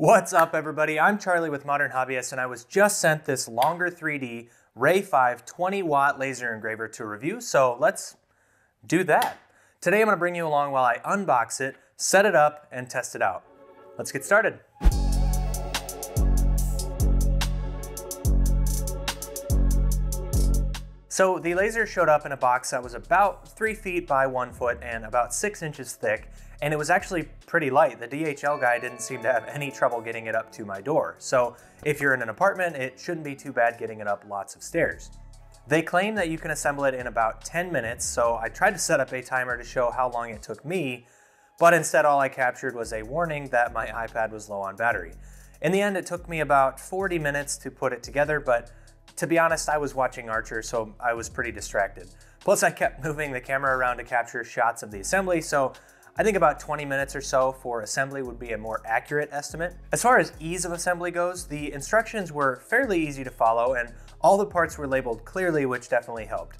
What's up everybody? I'm Charlie with Modern Hobbyist and I was just sent this Longer 3D Ray 5 20 watt laser engraver to review, so let's do that. Today I'm gonna bring you along while I unbox it, set it up, and test it out. Let's get started. So the laser showed up in a box that was about three feet by one foot and about six inches thick, and it was actually pretty light. The DHL guy didn't seem to have any trouble getting it up to my door. So if you're in an apartment, it shouldn't be too bad getting it up lots of stairs. They claim that you can assemble it in about 10 minutes, so I tried to set up a timer to show how long it took me, but instead all I captured was a warning that my iPad was low on battery. In the end, it took me about 40 minutes to put it together, but to be honest, I was watching Archer, so I was pretty distracted. Plus, I kept moving the camera around to capture shots of the assembly, so I think about 20 minutes or so for assembly would be a more accurate estimate. As far as ease of assembly goes, the instructions were fairly easy to follow and all the parts were labeled clearly, which definitely helped.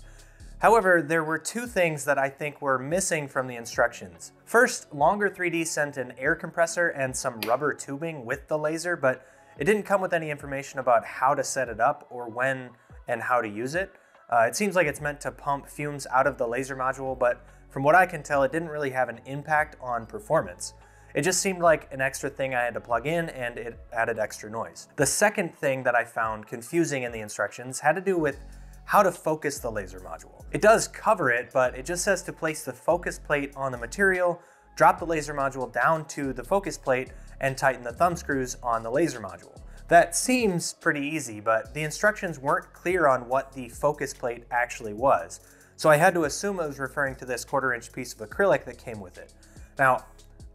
However, there were two things that I think were missing from the instructions. First, Longer 3D sent an air compressor and some rubber tubing with the laser, but it didn't come with any information about how to set it up or when and how to use it. Uh, it seems like it's meant to pump fumes out of the laser module, but from what I can tell, it didn't really have an impact on performance. It just seemed like an extra thing I had to plug in and it added extra noise. The second thing that I found confusing in the instructions had to do with how to focus the laser module. It does cover it, but it just says to place the focus plate on the material, drop the laser module down to the focus plate, and tighten the thumb screws on the laser module. That seems pretty easy, but the instructions weren't clear on what the focus plate actually was, so I had to assume it was referring to this quarter inch piece of acrylic that came with it. Now,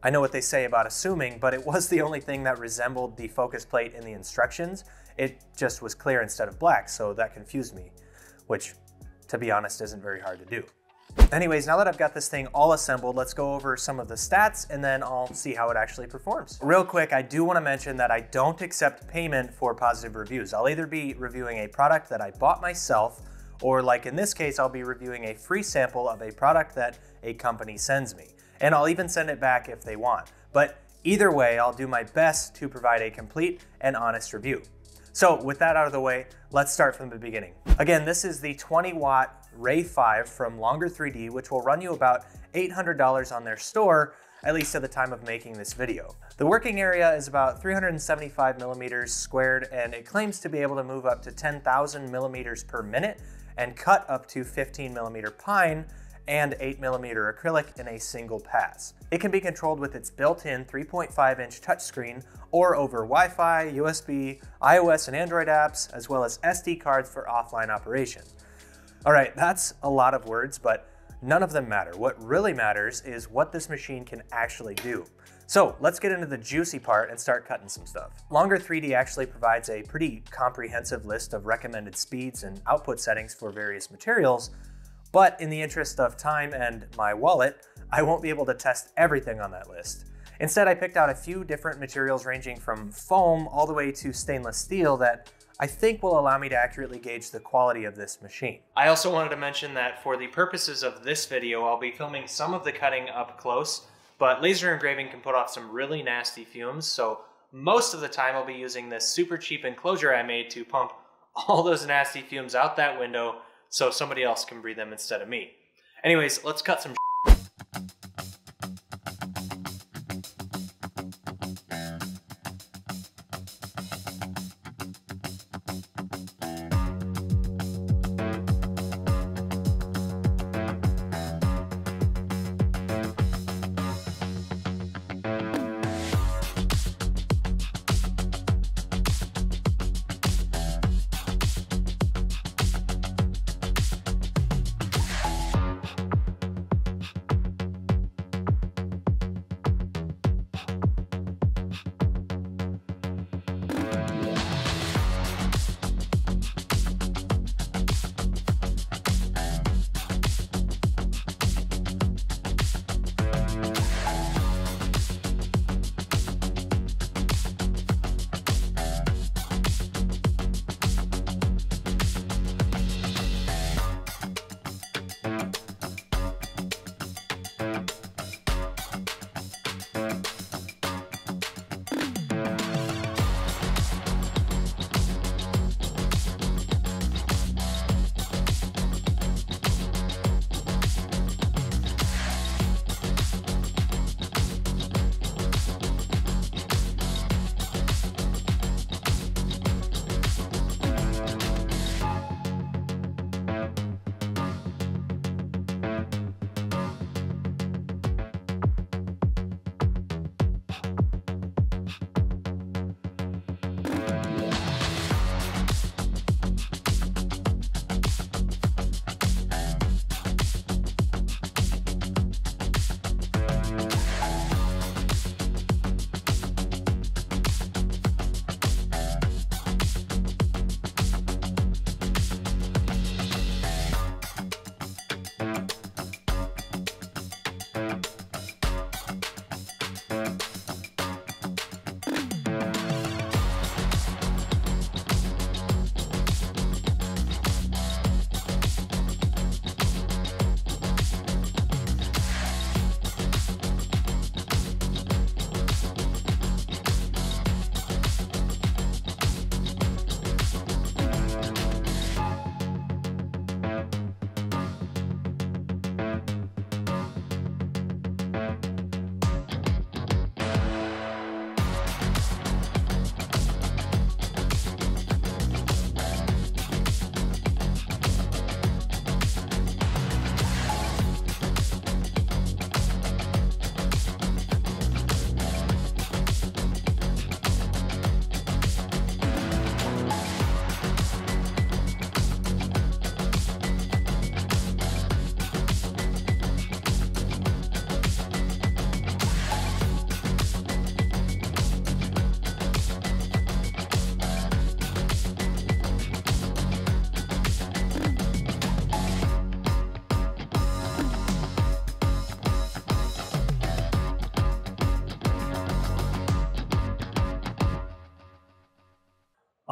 I know what they say about assuming, but it was the only thing that resembled the focus plate in the instructions. It just was clear instead of black, so that confused me, which, to be honest, isn't very hard to do. Anyways, now that I've got this thing all assembled, let's go over some of the stats and then I'll see how it actually performs. Real quick, I do wanna mention that I don't accept payment for positive reviews. I'll either be reviewing a product that I bought myself, or like in this case, I'll be reviewing a free sample of a product that a company sends me. And I'll even send it back if they want. But either way, I'll do my best to provide a complete and honest review. So with that out of the way, let's start from the beginning. Again, this is the 20 watt Ray 5 from Longer 3D, which will run you about $800 on their store, at least at the time of making this video. The working area is about 375 millimeters squared, and it claims to be able to move up to 10,000 millimeters per minute and cut up to 15 millimeter pine, and 8 millimeter acrylic in a single pass. It can be controlled with its built-in 3.5 inch touchscreen or over Wi-Fi, USB, iOS and Android apps, as well as SD cards for offline operation. All right, that's a lot of words, but none of them matter. What really matters is what this machine can actually do. So let's get into the juicy part and start cutting some stuff. Longer 3D actually provides a pretty comprehensive list of recommended speeds and output settings for various materials, but in the interest of time and my wallet, I won't be able to test everything on that list. Instead, I picked out a few different materials ranging from foam all the way to stainless steel that I think will allow me to accurately gauge the quality of this machine. I also wanted to mention that for the purposes of this video, I'll be filming some of the cutting up close, but laser engraving can put off some really nasty fumes, so most of the time I'll be using this super cheap enclosure I made to pump all those nasty fumes out that window so somebody else can breathe them instead of me. Anyways, let's cut some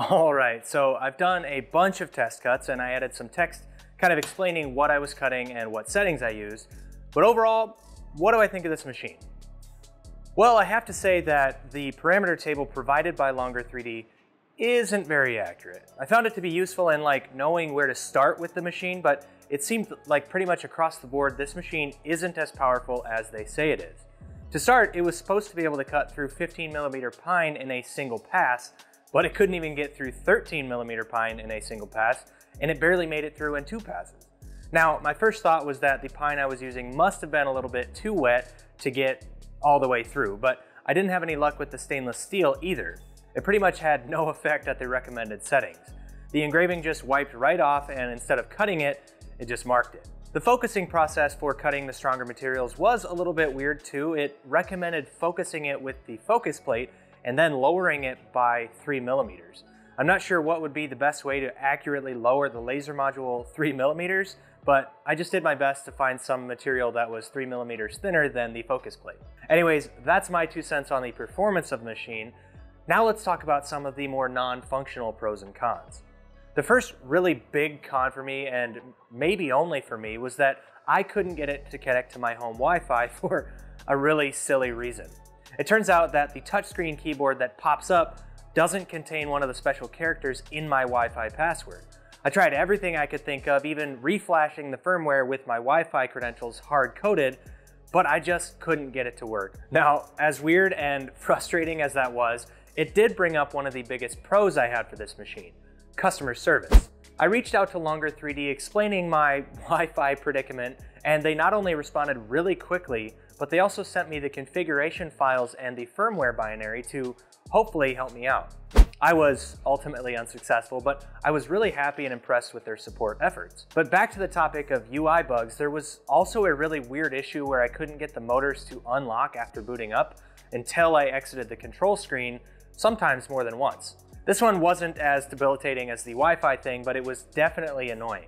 All right, so I've done a bunch of test cuts and I added some text kind of explaining what I was cutting and what settings I used. But overall, what do I think of this machine? Well, I have to say that the parameter table provided by Longer 3D isn't very accurate. I found it to be useful in like knowing where to start with the machine, but it seemed like pretty much across the board, this machine isn't as powerful as they say it is. To start, it was supposed to be able to cut through 15 millimeter pine in a single pass, but it couldn't even get through 13 millimeter pine in a single pass, and it barely made it through in two passes. Now, my first thought was that the pine I was using must have been a little bit too wet to get all the way through, but I didn't have any luck with the stainless steel either. It pretty much had no effect at the recommended settings. The engraving just wiped right off and instead of cutting it, it just marked it. The focusing process for cutting the stronger materials was a little bit weird too. It recommended focusing it with the focus plate and then lowering it by three millimeters. I'm not sure what would be the best way to accurately lower the laser module three millimeters, but I just did my best to find some material that was three millimeters thinner than the focus plate. Anyways, that's my two cents on the performance of the machine. Now let's talk about some of the more non-functional pros and cons. The first really big con for me, and maybe only for me, was that I couldn't get it to connect to my home Wi-Fi for a really silly reason. It turns out that the touchscreen keyboard that pops up doesn't contain one of the special characters in my Wi-Fi password. I tried everything I could think of, even reflashing the firmware with my Wi-Fi credentials hard-coded, but I just couldn't get it to work. Now, as weird and frustrating as that was, it did bring up one of the biggest pros I had for this machine, customer service. I reached out to Longer 3D explaining my Wi-Fi predicament, and they not only responded really quickly, but they also sent me the configuration files and the firmware binary to hopefully help me out. I was ultimately unsuccessful, but I was really happy and impressed with their support efforts. But back to the topic of UI bugs, there was also a really weird issue where I couldn't get the motors to unlock after booting up until I exited the control screen, sometimes more than once. This one wasn't as debilitating as the Wi-Fi thing, but it was definitely annoying.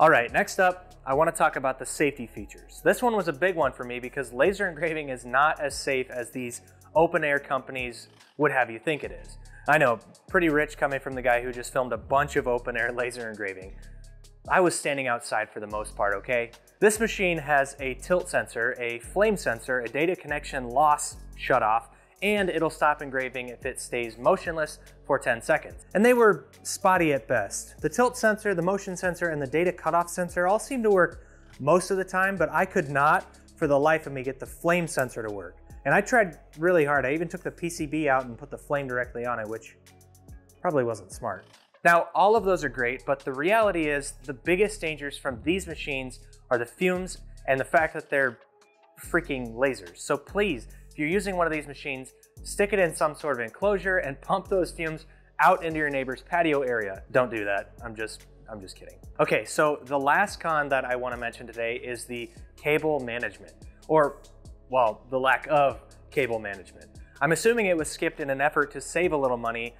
All right, next up, I want to talk about the safety features. This one was a big one for me because laser engraving is not as safe as these open air companies would have you think it is. I know, pretty rich coming from the guy who just filmed a bunch of open air laser engraving. I was standing outside for the most part, okay? This machine has a tilt sensor, a flame sensor, a data connection loss shutoff, and it'll stop engraving if it stays motionless for 10 seconds. And they were spotty at best. The tilt sensor, the motion sensor, and the data cutoff sensor all seem to work most of the time, but I could not, for the life of me, get the flame sensor to work. And I tried really hard. I even took the PCB out and put the flame directly on it, which probably wasn't smart. Now, all of those are great, but the reality is the biggest dangers from these machines are the fumes and the fact that they're freaking lasers. So please, if you're using one of these machines, stick it in some sort of enclosure and pump those fumes out into your neighbor's patio area. Don't do that. I'm just I'm just kidding. Okay, so the last con that I want to mention today is the cable management, or well, the lack of cable management. I'm assuming it was skipped in an effort to save a little money,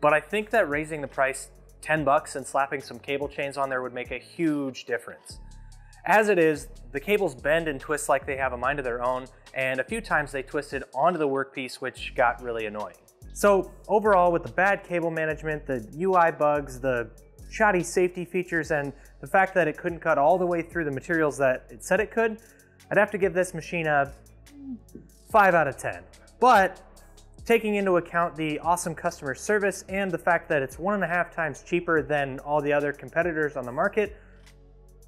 but I think that raising the price 10 bucks and slapping some cable chains on there would make a huge difference. As it is, the cables bend and twist like they have a mind of their own, and a few times they twisted onto the workpiece, which got really annoying. So overall, with the bad cable management, the UI bugs, the shoddy safety features, and the fact that it couldn't cut all the way through the materials that it said it could, I'd have to give this machine a 5 out of 10. But taking into account the awesome customer service and the fact that it's one and a half times cheaper than all the other competitors on the market,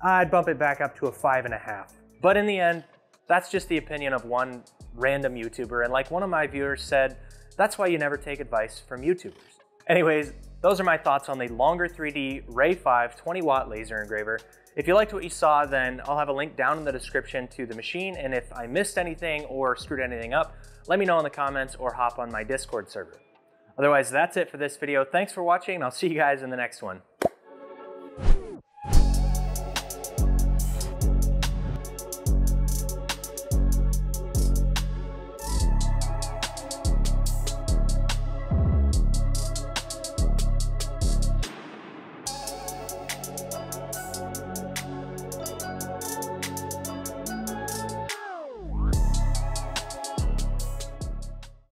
I'd bump it back up to a five and a half. But in the end, that's just the opinion of one random YouTuber. And like one of my viewers said, that's why you never take advice from YouTubers. Anyways, those are my thoughts on the Longer 3D Ray 5 20 watt laser engraver. If you liked what you saw, then I'll have a link down in the description to the machine, and if I missed anything or screwed anything up, let me know in the comments or hop on my Discord server. Otherwise, that's it for this video. Thanks for watching, and I'll see you guys in the next one.